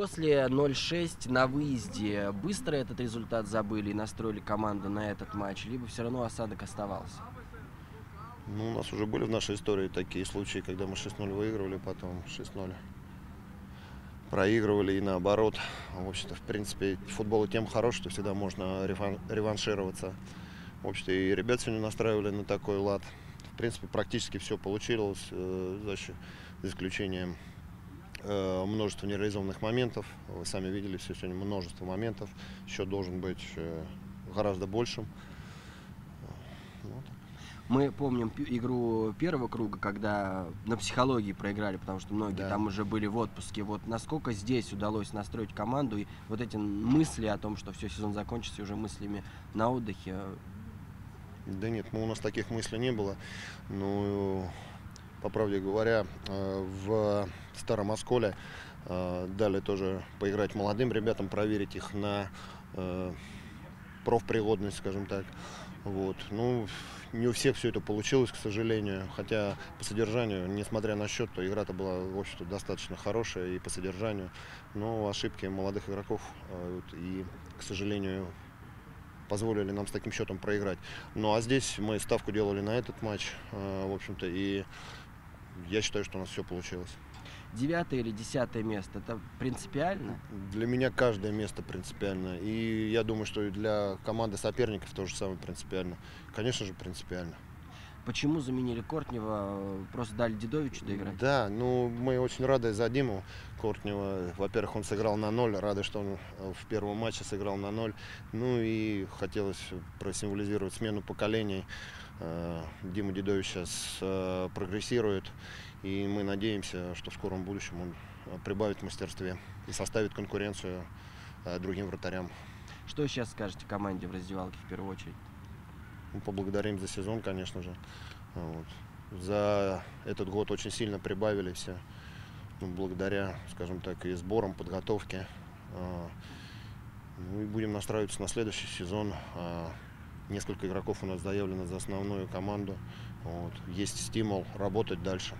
После 0-6 на выезде быстро этот результат забыли и настроили команду на этот матч, либо все равно осадок оставался? Ну, у нас уже были в нашей истории такие случаи, когда мы 6-0 выигрывали, потом 6-0 проигрывали и наоборот. В общем-то, в принципе, футбол тем хорош, что всегда можно реваншироваться. В общем-то, и ребят сегодня настраивали на такой лад. В принципе, практически все получилось, э, за, за исключением э, множества нереализованных моментов. Вы сами видели все сегодня множество моментов. Счет должен быть э, гораздо большим. Вот. Мы помним игру первого круга, когда на психологии проиграли, потому что многие да. там уже были в отпуске. Вот насколько здесь удалось настроить команду и вот эти мысли о том, что все сезон закончится уже мыслями на отдыхе. Да нет, ну, у нас таких мыслей не было. Ну, по правде говоря, э, в Старом Осколе э, дали тоже поиграть молодым ребятам, проверить их на э, профпригодность, скажем так. Вот. Ну, не у всех все это получилось, к сожалению. Хотя по содержанию, несмотря на счет, то игра-то была, в общем-то, достаточно хорошая и по содержанию. Но ошибки молодых игроков вот, и, к сожалению, позволили нам с таким счетом проиграть. Ну а здесь мы ставку делали на этот матч, в общем-то, и я считаю, что у нас все получилось девятое или десятое место, это принципиально? Для меня каждое место принципиально. И я думаю, что и для команды соперников тоже самое принципиально. Конечно же, принципиально. Почему заменили Кортнева? Просто дали Дедовичу доиграть? Да, ну мы очень рады за Диму Кортнева. Во-первых, он сыграл на ноль. Рады, что он в первом матче сыграл на ноль. Ну и хотелось просимволизировать смену поколений. Э, Дима Дедович сейчас э, прогрессирует. И мы надеемся, что в скором будущем он э, прибавит в мастерстве и составит конкуренцию э, другим вратарям. Что сейчас скажете команде в раздевалке в первую очередь? Мы поблагодарим за сезон, конечно же. Вот. За этот год очень сильно прибавили все, ну, благодаря, скажем так, и сборам, подготовке. А, ну и будем настраиваться на следующий сезон. А, несколько игроков у нас заявлено за основную команду. Вот. Есть стимул работать дальше.